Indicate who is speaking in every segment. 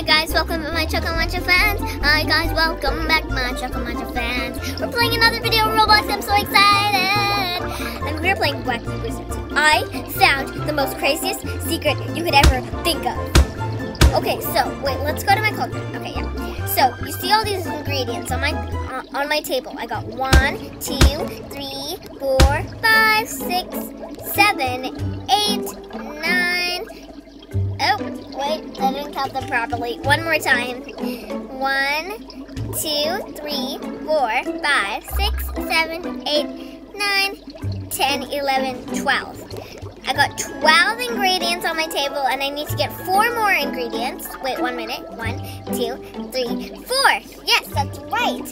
Speaker 1: Hi guys, welcome to my Choco Muncho fans. Hi guys, welcome back my Choco Muncho fans. We're playing another video of Roblox, I'm so excited! And we're playing Wacky Wizards. I found the most craziest secret you could ever think of. Okay, so wait, let's go to my cauldron. Okay, yeah. So you see all these ingredients on my uh, on my table. I got one, two, three, four, five, six, seven, eight, nine. Oh, wait, I didn't count them properly. One more time. One, two, three, four, five, six, seven, eight, nine, ten, eleven, twelve. I got 12 ingredients on my table and I need to get four more ingredients. Wait, one minute. One, two, three, four. Yes, that's right.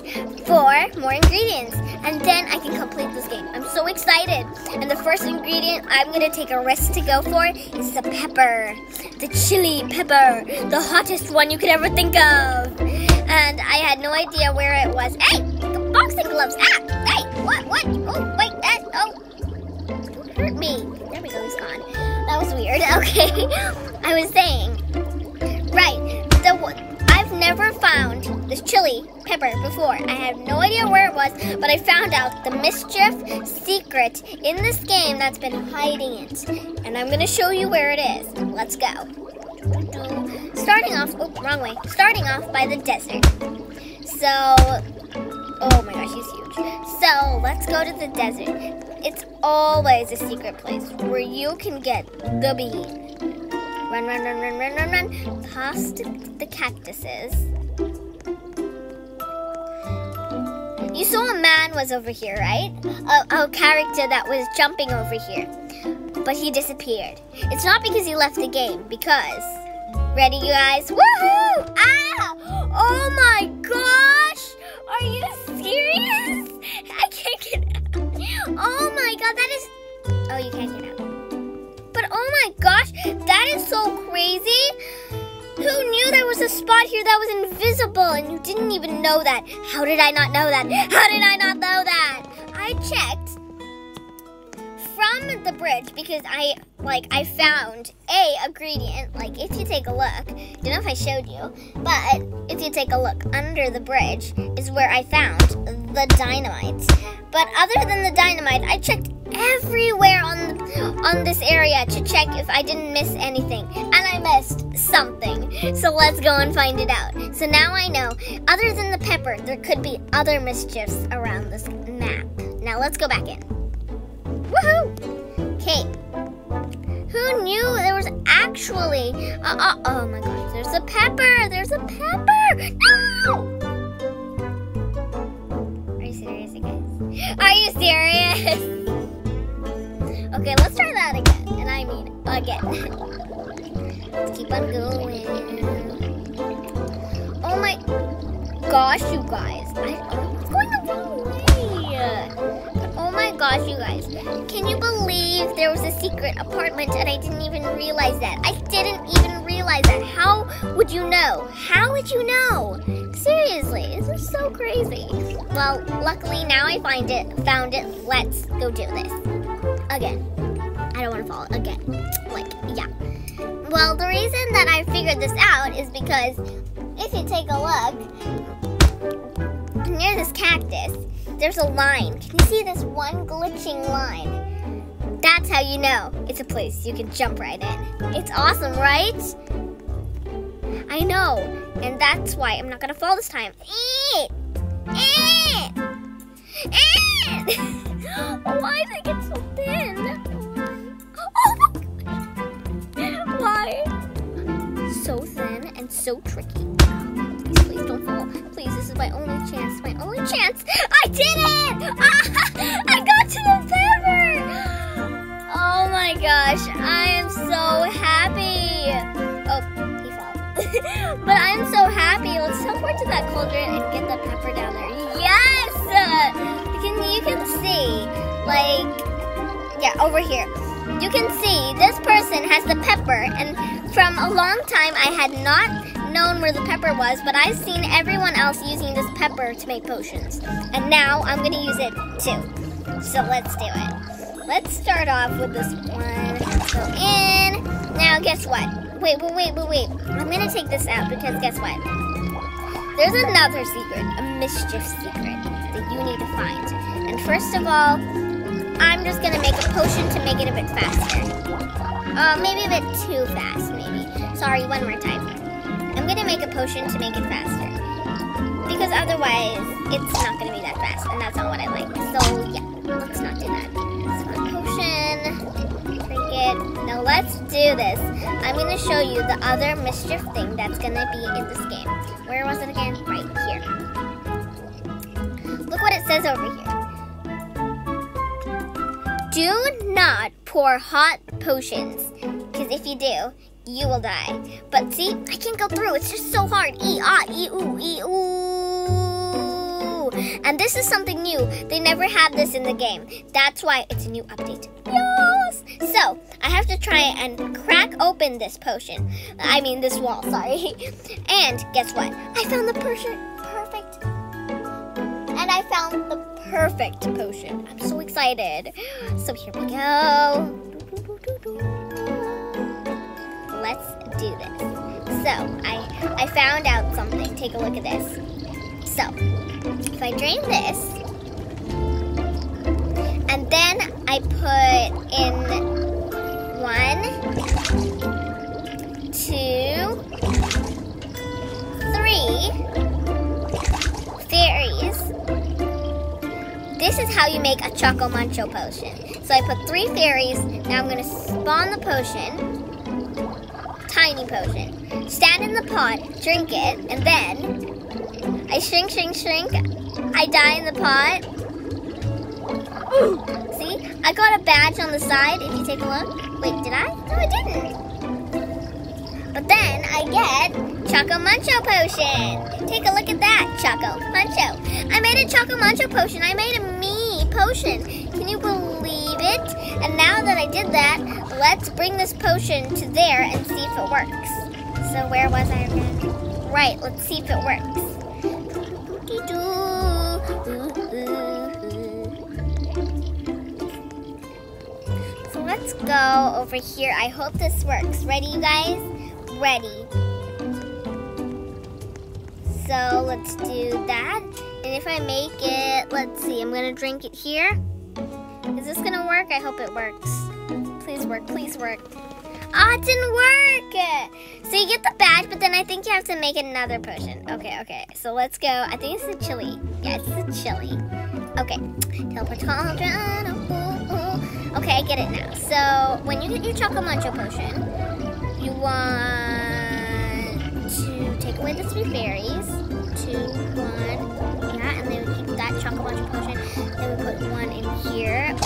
Speaker 1: Four more ingredients. And then I can complete this game. I'm so excited. And the first ingredient I'm going to take a risk to go for is the pepper. The chili pepper. The hottest one you could ever think of. And I had no idea where it was. Hey, the boxing Okay. I was saying, right, the I've never found this chili pepper before. I have no idea where it was, but I found out the mischief secret in this game that's been hiding it. And I'm to show you where it is. Let's go. Starting off, oh, wrong way. Starting off by the desert. So, oh my gosh, he's huge. So, let's go to the desert. It's always a secret place where you can get the bean. Run, run, run, run, run, run, run. Past the cactuses. You saw a man was over here, right? A, a character that was jumping over here. But he disappeared. It's not because he left the game, because... Ready, you guys? Woohoo! Ah! Oh my gosh! Are you serious? I can't get out. Oh my god, that is... Oh, you can't get out. But oh my gosh, that is so crazy. Who knew there was a spot here that was invisible and you didn't even know that? How did I not know that? How did I not know that? I checked from the bridge because I like I found a ingredient. Like if you take a look, don't know if I showed you, but if you take a look under the bridge is where I found the dynamite. But other than the dynamite, I checked everywhere on on this area to check if I didn't miss anything, and I missed something. So let's go and find it out. So now I know. Other than the pepper, there could be other mischiefs around this map. Now let's go back in. Woohoo! Okay. Who knew there was actually? Uh, uh, oh my gosh! There's a pepper. There's a pepper. No! Are you serious, guys? Are you serious? Okay, let's try that again. And I mean again. let's keep on going. Oh my gosh, you guys. I, gosh, you guys. Can you believe there was a secret apartment and I didn't even realize that? I didn't even realize that. How would you know? How would you know? Seriously, this is so crazy. Well, luckily now I find it, found it. Let's go do this again. I don't want to fall again. Like, yeah. Well, the reason that I figured this out is because if you take a look near this cactus, there's a line. Can you see this one glitching line? That's how you know it's a place you can jump right in. It's awesome, right? I know, and that's why I'm not gonna fall this time. Why did it get so thin? Oh Why? So thin so tricky. Please, please don't fall. Please, this is my only chance. My only chance. I did it! Ah, I got to the pepper! Oh my gosh, I am so happy. Oh, he fell. but I'm so happy. Let's teleport to that cauldron and get the pepper down there. Yes! Can, you can see, like, yeah, over here. You can see this person has the pepper, and from a long time I had not known where the pepper was, but I've seen everyone else using this pepper to make potions. And now I'm gonna use it too. So let's do it. Let's start off with this one. Go in. Now guess what? Wait, wait, wait, wait, wait. I'm gonna take this out because guess what? There's another secret, a mischief secret that you need to find. And first of all, I'm just gonna make a potion to make it a bit faster. Uh, maybe a bit too fast, maybe. Sorry, one more time. I'm gonna make a potion to make it faster. Because otherwise, it's not gonna be that fast, and that's not what I like. So, yeah, let's not do that. Potion, drink it. Now, let's do this. I'm gonna show you the other mischief thing that's gonna be in this game. Where was it again? Right here. Look what it says over here. Do not pour hot potions, because if you do, you will die. But see, I can't go through. It's just so hard. E ah e ooh e ooh. And this is something new. They never had this in the game. That's why it's a new update. Yes. So I have to try and crack open this potion. I mean this wall. Sorry. And guess what? I found the perfect perfect. And I found the perfect potion. I'm so excited. So here we go let's do this. So, I, I found out something. Take a look at this. So, if I drain this, and then I put in one, two, three fairies. This is how you make a Choco Muncho potion. So I put three fairies. Now I'm going to spawn the potion tiny potion. Stand in the pot, drink it, and then I shrink, shrink, shrink. I die in the pot. See? I got a badge on the side if you take a look. Wait, did I? No, I didn't. Then I get Choco Muncho Potion. Take a look at that, Choco Muncho. I made a Choco Muncho Potion. I made a me potion. Can you believe it? And now that I did that, let's bring this potion to there and see if it works. So where was I again? Right, let's see if it works. So let's go over here. I hope this works. Ready, you guys? Ready. So let's do that. And if I make it, let's see, I'm gonna drink it here. Is this gonna work? I hope it works. Please work, please work. Ah, oh, it didn't work! So you get the badge, but then I think you have to make another potion. Okay, okay. So let's go. I think it's the chili. Yeah, it's the chili. Okay. Teleport cauldron. Okay, I get it now. So when you get your chocolate muncho potion, you want to take away the three fairies. Two, one, yeah, and then we keep that chocolate muncho potion. Then we put one in here.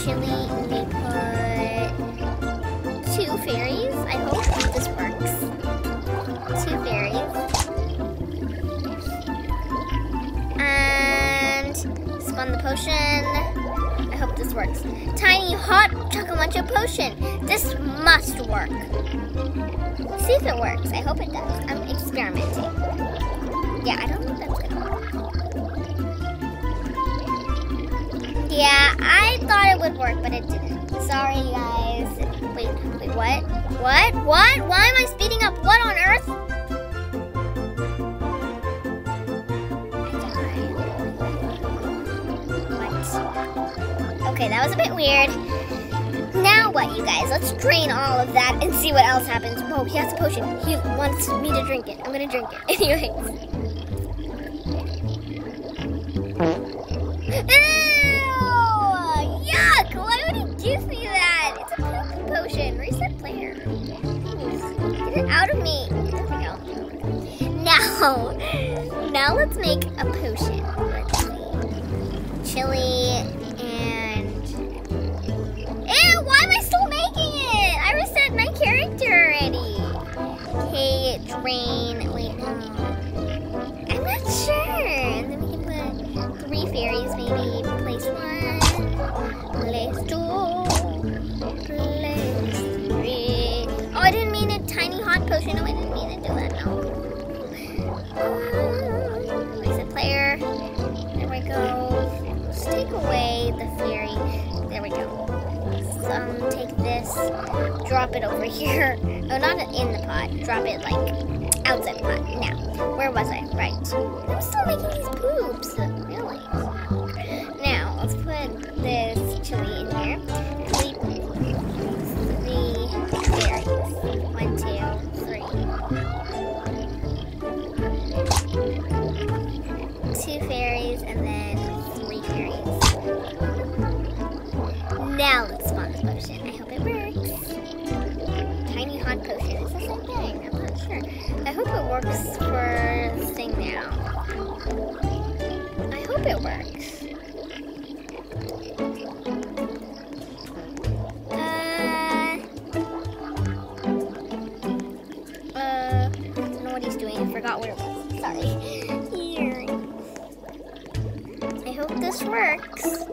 Speaker 1: Chili, we put two fairies. I hope this works. Two fairies. And spawn the potion. I hope this works. Tiny hot chocolate potion. This must work. Let's See if it works. I hope it does. I'm experimenting. Yeah, I don't think that's gonna work. Yeah, I thought it would work, but it didn't. Sorry, guys. Wait, wait, what? What? What? Why am I speeding up? What on earth? Okay, that was a bit weird. Now what, you guys? Let's drain all of that and see what else happens. Whoa, he has a potion. He wants me to drink it. I'm gonna drink it. Anyways. Ew! Yuck! Why would he give me that? It's a poop potion. Reset player. Get it out of me. There we go. Now, now let's make a potion. Um, take this. Drop drop it over here. Oh, not in the pot. Drop it like outside the pot. Now, where was I? Right. I'm still making these poops. Really? Now, let's put this works for this thing now. I hope it works. Uh, uh, I don't know what he's doing. I forgot where it was. Sorry. Here. I hope this works.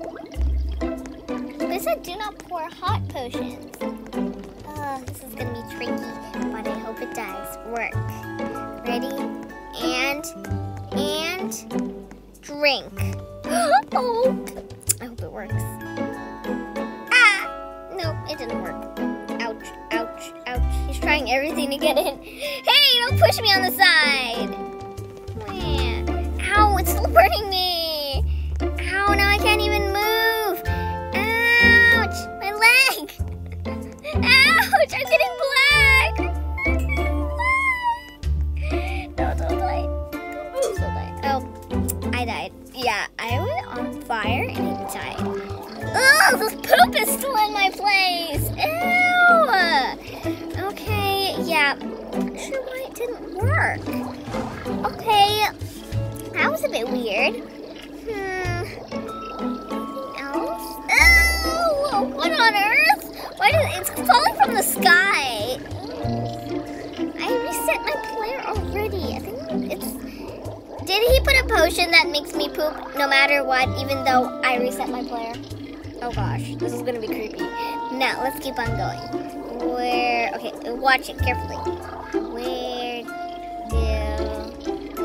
Speaker 1: They said do not pour hot potions. Oh, this is gonna be tricky, but I hope it does work. And, drink. Though I reset my player? Oh gosh, this is gonna be creepy. Now let's keep on going. Where? Okay, watch it carefully. Where do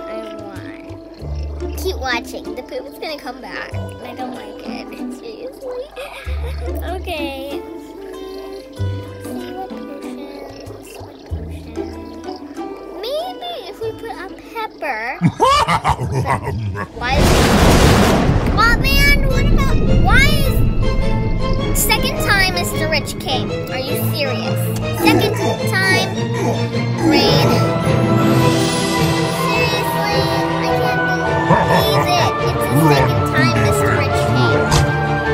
Speaker 1: I want? Keep watching. The poop is gonna come back, and I don't like it. Seriously. okay. See what potions? What potions? Maybe if we put a pepper. Why What man? What about? Why is second time Mr. Rich came? Are you serious? Second time, rain. Seriously, I can't believe it. It's the second time Mr. Rich came.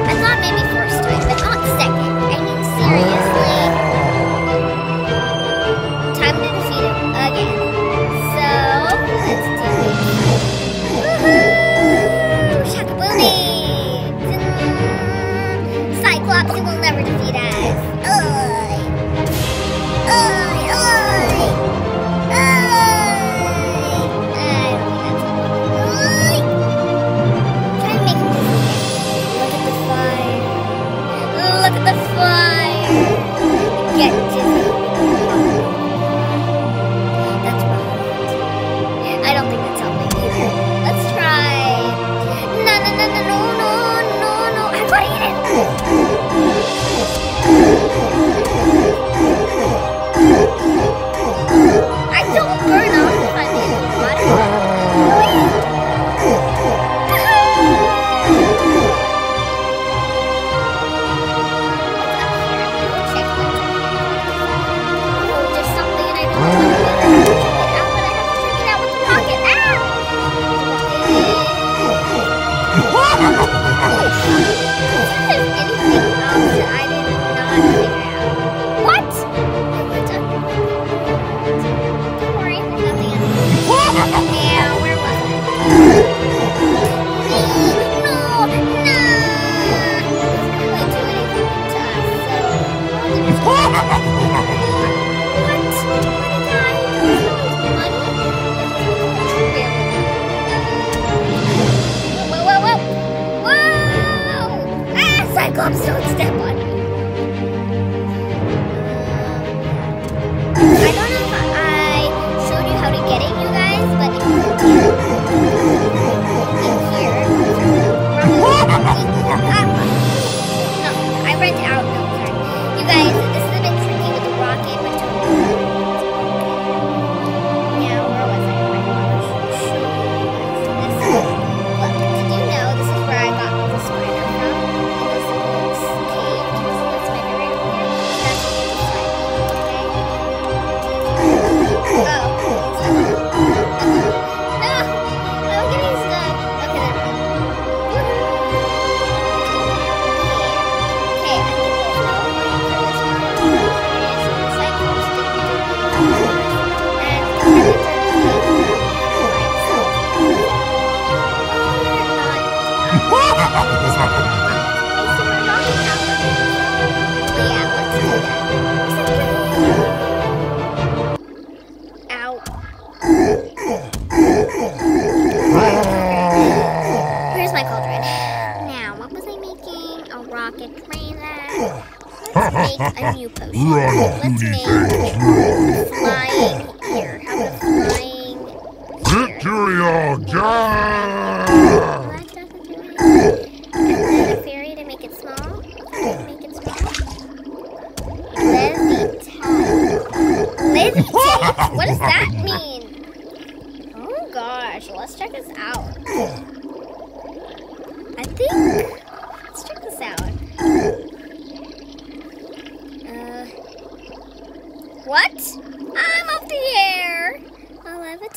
Speaker 1: I thought maybe first time, but not second. I mean seriously.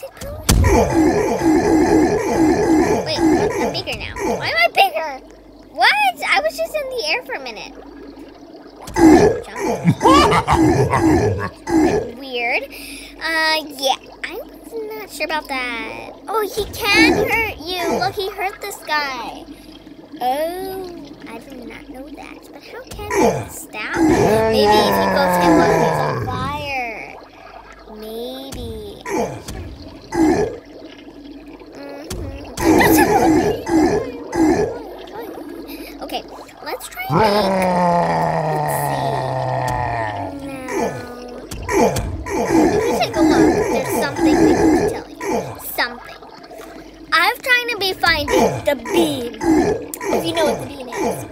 Speaker 1: Wait, I'm bigger now. Why am I bigger? What? I was just in the air for a minute. Weird. Uh, yeah, I'm not sure about that. Oh, he can hurt you. Look, he hurt this guy. Oh, I did not know that. But how can he stab? Maybe if he goes him while he's on fire. Take a look, there's something we need tell you. Something. I'm trying to be finding the bean. If you know what the bean is.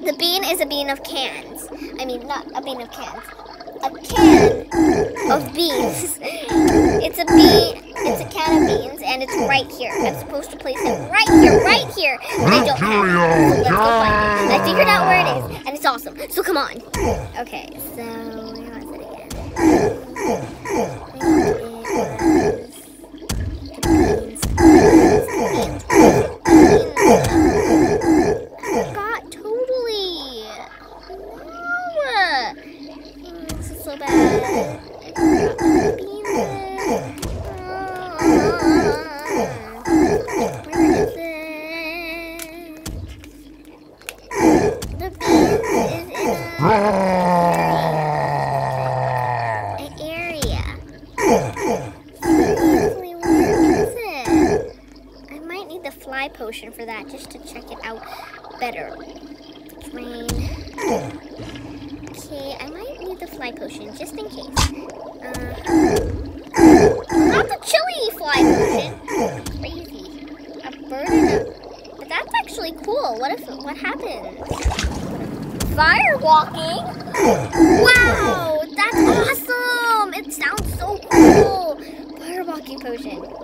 Speaker 1: The bean is a bean of cans. I mean, not a bean of cans. A can of beans. It's a bean. It's a can of beans, and it's right here. I'm supposed to place it right here, right here. I don't have it. So let's it. I figured out where it is, and it's awesome. So come on. Okay, so where was it again?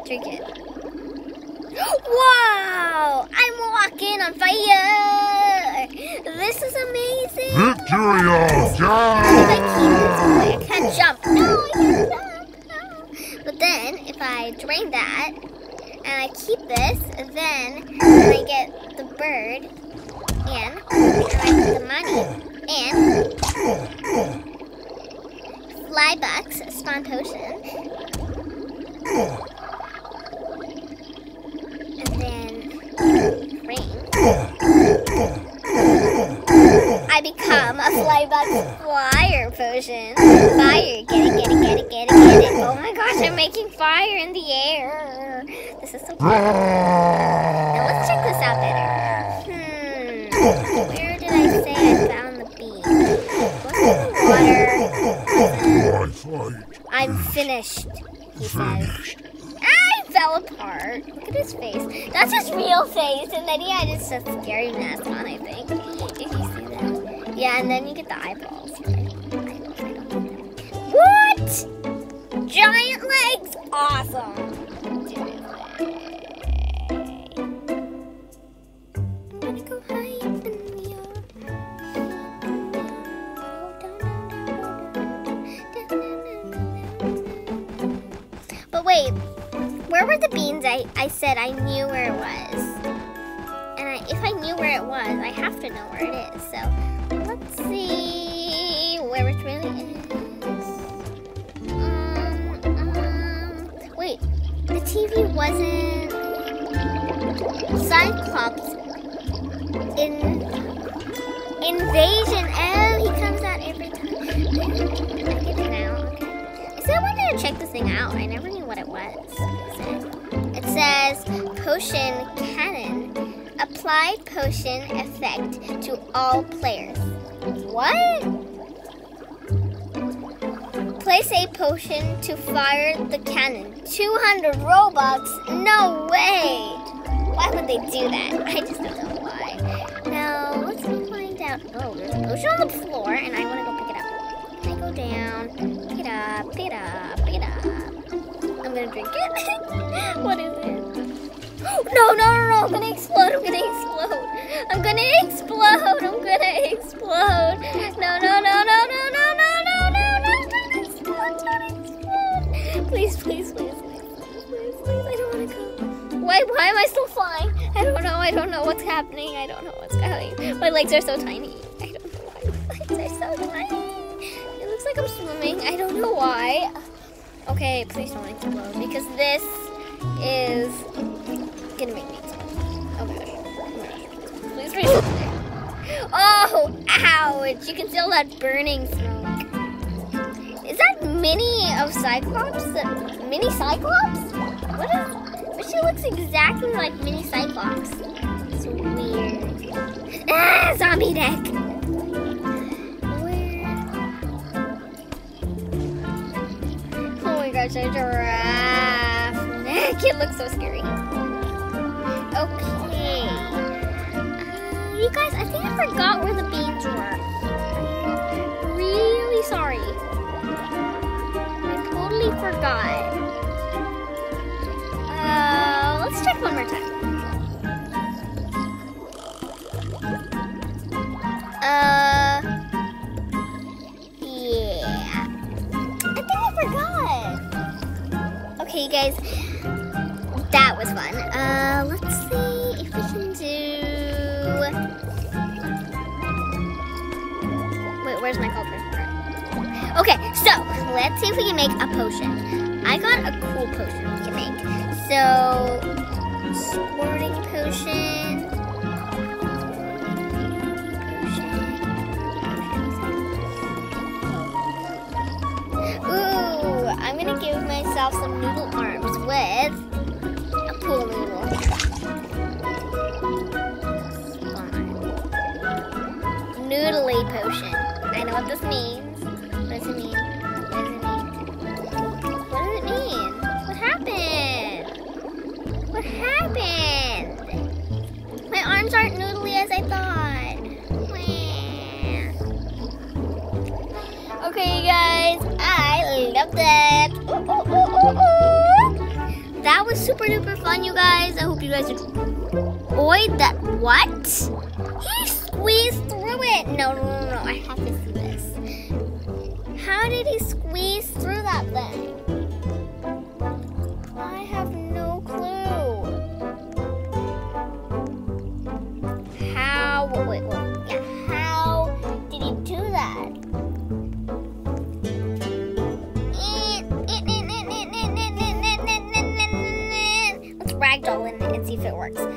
Speaker 1: Drink it. Wow! I'm walking on fire! This is amazing!
Speaker 2: Victory!
Speaker 1: If I keep this away, I can't jump. No, I can't jump. No. But then, if I drain that, and I keep this, then, I get the bird, and, and I get the money, and fly bucks, spawn potion, and then rain. I become a flybuck flyer potion. Fire, get it, get it, get it, get it, get it. Oh my gosh, I'm making fire in the air. This is so cool. Now let's check this out better. Hmm, where did I say I found the bee? What's in the water? I'm finished, he says. Fell apart. Look at his face. That's his real face. And then he had a scary mask on, I think. If you see that. Yeah, and then you get the eyeballs. What? Giant legs? Awesome. I, I said I knew where it was? And I, if I knew where it was, I have to know where it is. So let's see where it really is. Um, um, wait, the TV wasn't Cyclops in Invasion. Oh, he comes out every time. I get it now. Okay. I wanted to check this thing out. I never knew what it was. Says potion cannon. Applied potion effect to all players. What? Place a potion to fire the cannon. 200 Robux? No way! Why would they do that? I just don't know why. Now, let's find out. Oh, there's a potion on the floor, and I want to go pick it up. I go down, pick it up, pick it up, pick it up. I'm gonna drink it. what is it? No, no, no, no, I'm gonna explode, I'm gonna explode. I'm gonna explode, I'm gonna explode. No, no, no, no, no, no, no, no, no, no, don't explode, don't explode. Please, please, please, please, please, please, I don't wanna go. Why, why am I still flying? I don't know, I don't know what's happening, I don't know what's happening. My legs are so tiny. I don't know why my legs are so tiny. It looks like I'm swimming, I don't know why. Okay, please don't explode because this is gonna make me explode. Gosh. Oh. Please. Oh, ouch. You can feel that burning smoke. Is that Mini of Cyclops? Mini Cyclops? What is... But she looks exactly like Mini Cyclops. It's weird. Ah, zombie neck. Gosh, a giraffe. It looks so scary. Okay. Uh, you guys, I think I forgot where the beans were. Really sorry. I totally forgot. Uh, let's check one more time. Was. Uh, let's see if we can do. Wait, where's my cauldron? Okay, so let's see if we can make a potion. I got a cool potion we can make. So, squirting potion. Ooh, I'm gonna give myself some noodle arms what this means. What does it mean? What does it mean? What does it mean? What happened? What happened? My arms aren't noodly as I thought. Okay, guys, I love that. Ooh, ooh, ooh, that was super duper fun, you guys. I hope you guys enjoyed that. What? He squeezed through it. No, no, no, no. I have to see if it works.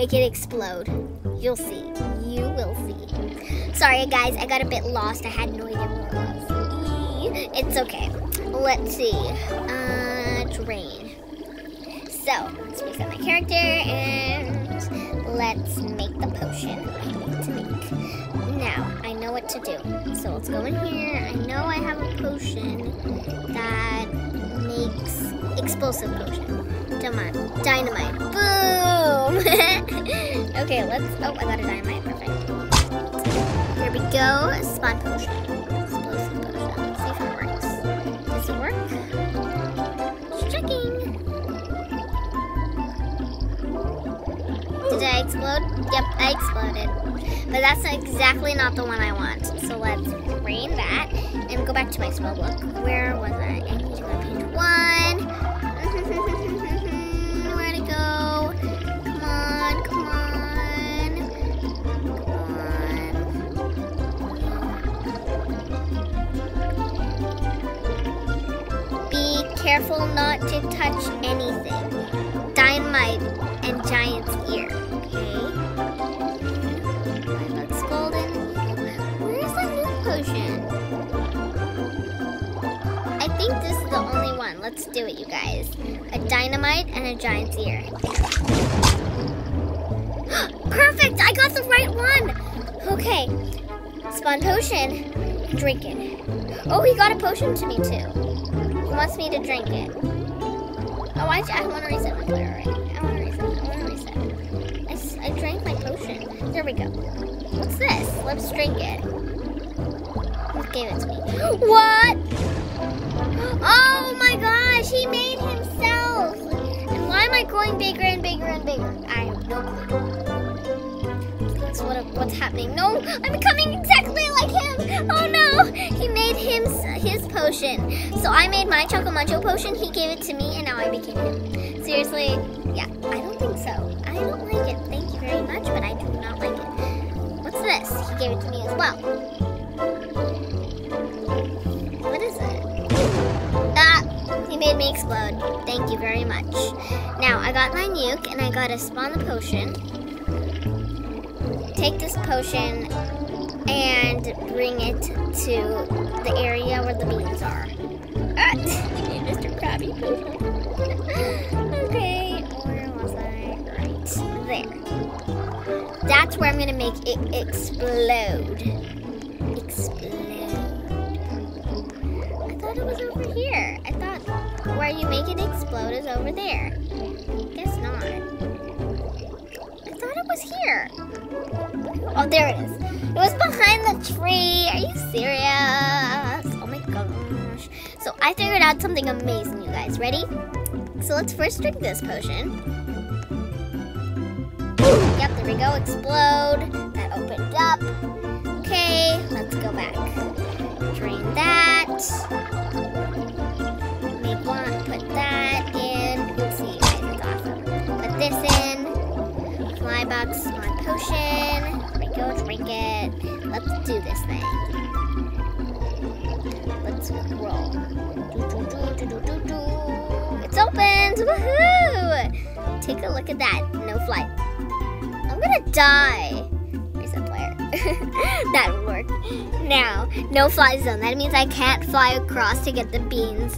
Speaker 1: Make it explode. You'll see. You will see. Sorry, guys. I got a bit lost. I had no idea where it was. It's okay. Let's see. Uh, drain. So, let's reset my character and let's make the potion I need to make. Now, I know what to do. So let's go in here. I know I have a potion that makes explosive potion. Dynamite. Dynamite. Boom! okay, let's. Oh, I got a dynamite. Perfect. Here we go. Spawn potion. Explosive potion. Let's see if it works. Does it work? Checking. Did I explode? Yep, I exploded. But that's exactly not the one I want. So let's rain that and go back to my spell book. Where was I? one. Where'd it go? Come on, come on. Come on. Be careful not to touch anything. Dynamite and Giant's ear. Okay. Let's do it, you guys. A dynamite and a giant's ear. Perfect! I got the right one! Okay. Spawn potion. Drink it. Oh, he got a potion to me too. He wants me to drink it. Oh, I, I want to reset my player already. I want to reset. I want to reset. I drank my potion. There we go. What's this? Let's drink it. Who gave it to me? What? Oh my gosh, he made himself. And why am I growing bigger and bigger and bigger? I have no clue. What, what's happening? No, I'm becoming exactly like him. Oh no, he made him his potion. So I made my Choco Muncho potion. He gave it to me, and now I became him. Seriously, yeah, I don't think so. I don't like it. Thank you very much, but I do not like it. What's this? He gave it to me as well. Me explode. Thank you very much. Now, I got my nuke and I gotta spawn the potion. Take this potion and bring it to the area where the beans are. Ah, Mr. Krabby okay, where was I? Right there. That's where I'm gonna make it explode. Explode. Thought it was over here. I thought where you make it explode is over there. Guess not. I thought it was here. Oh, there it is. It was behind the tree. Are you serious? Oh my gosh. So I figured out something amazing, you guys. Ready? So let's first drink this potion. Yep, there we go. Explode. That opened up. Okay, let's go back. Drain that. Make one, put that in. You'll see, guys, it's awesome. Put this in. Fly box, spawn potion. We go, drink it. Let's do this thing. Let's roll. Do, do, do. It's opened! Woohoo! Take a look at that. No flight. I'm gonna die. Reset player. that. Now, no fly zone. That means I can't fly across to get the beans.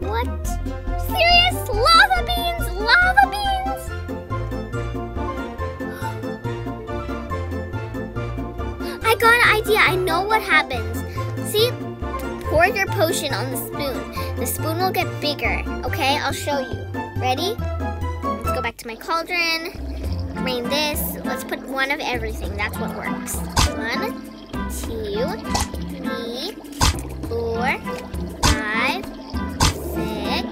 Speaker 1: What? Serious? Lava beans? Lava beans? I got an idea. I know what happens. See? Pour your potion on the spoon. The spoon will get bigger. Okay? I'll show you. Ready? Let's go back to my cauldron. Drain this. Let's put one of everything. That's what works. Three, four, five, six,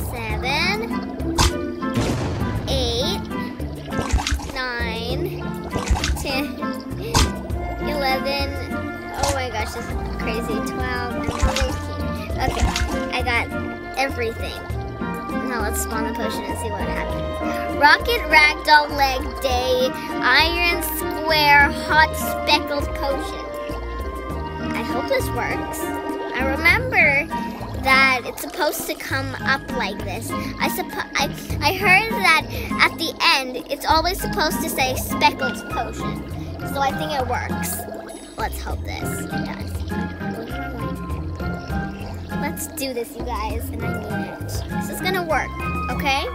Speaker 1: seven, eight, nine, ten, eleven. Oh my gosh, this is crazy. Twelve. Okay, I got everything. Now let's spawn the potion and see what happens. Rocket Ragdoll Leg Day Iron Hot Speckled Potion. I hope this works. I remember that it's supposed to come up like this. I suppo- I I heard that at the end it's always supposed to say speckled potion. So I think it works. Let's hope this does. Let's do this, you guys, and I mean it. This is gonna work, okay?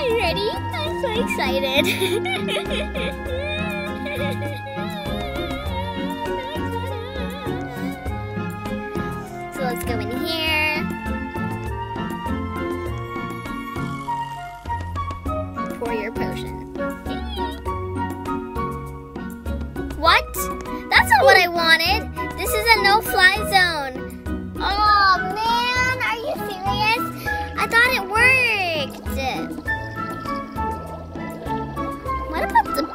Speaker 1: Are you ready? I'm so excited. so let's go in here. Pour your potion. What? That's not what I wanted. This is a no-fly zone.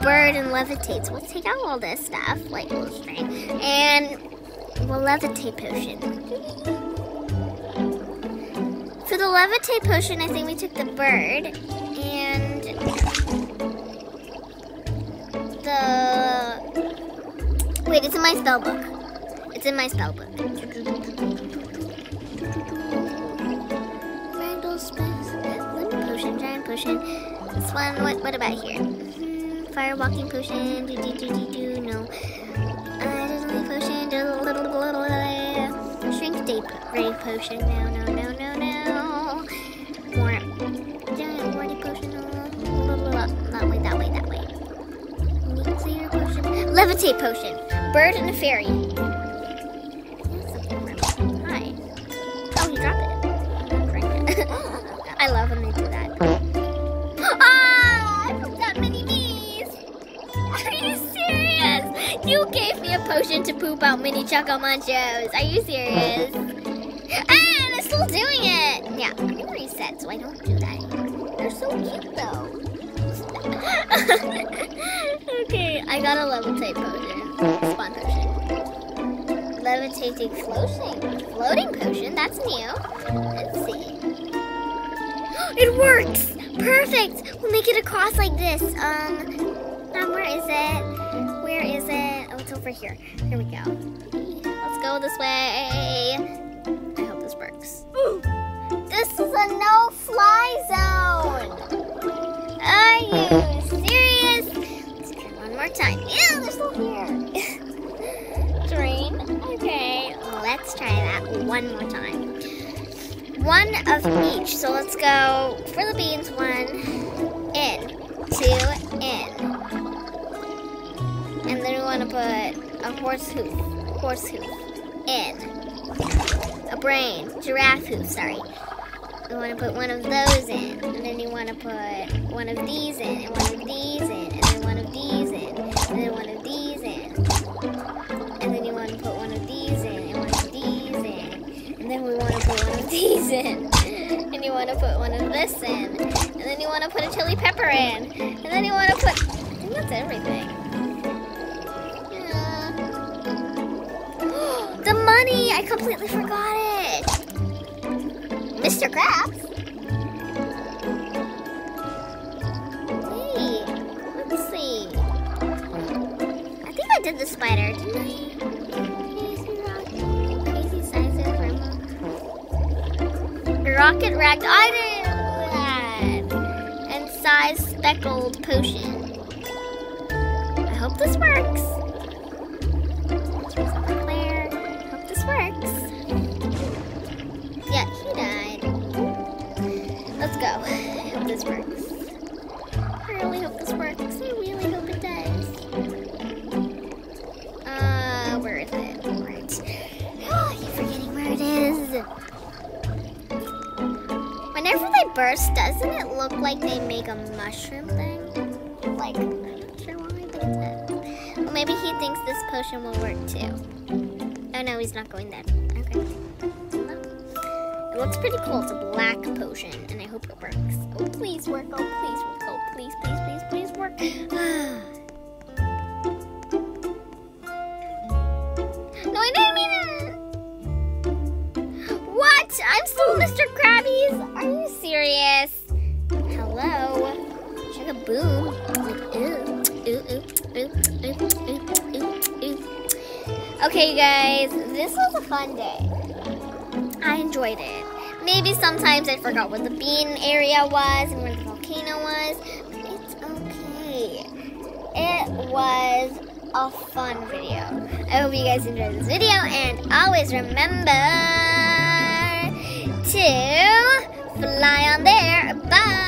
Speaker 1: Bird and levitates? We'll take out all this stuff, like little string, and we'll levitate potion. For the levitate potion, I think we took the bird and the Wait, it's in my spell book. It's in my spell book. Randall. Lemon potion, giant potion. This one, what, what about here? Fire walking potion. Do, do, do, do, do. No. Uh, deadly potion. Do, blah, blah, blah. Shrink day ray potion. No, no, no, no, no. More. Giant potion. Blah, blah, blah. That way, that way, that way. Nuclear potion. Levitate potion. Bird and a fairy. Mini Choco Munchos. Are you serious? And I'm still doing it. Yeah, I'm gonna reset so I don't do that anymore. They're so cute though. okay, I got a levitate potion. Spawn potion. Levitating floating. Floating potion, that's new. Let's see. It works! Perfect! We'll make it across like this. Um, um, where is it? Where is it? Over here. Here we go. Let's go this way. I hope this works. This is a no-fly zone! Are you serious? Let's try one more time. Ew, they're still here. Drain. Okay, let's try that one more time. One of each. So let's go for the beans. One in, two in, want to put a horse hoof. Horse hoof in. A brain. Giraffe hoof. Sorry. You want to put one of those in, and then you want to put one of these in, and one of these in, and then one of these in, and then one of these in, and then you want to put one of these in, and one of these in, and then we want to put one of these in, and you want to put one of this in, and then you want to put a chili pepper in, and then you want to put. I think that's everything. Completely forgot it. Mr. Krabs. Hey, let's see. I think I did the spider, didn't I? Rocket racked. I didn't that. And size speckled potion. I hope this works. Burst, doesn't it look like they make a mushroom thing? Like, I'm not sure why, but it does. Maybe he thinks this potion will work too. Oh no, he's not going there. Okay. It looks pretty cool. It's a black potion, and I hope it works. Oh, please work. Oh, please work. Oh, please, please, please, please work. Ah. boom. Okay, guys, this was a fun day. I enjoyed it. Maybe sometimes I forgot what the bean area was and where the volcano was. It's okay. It was a fun video. I hope you guys enjoyed this video and always remember to fly on there. Bye.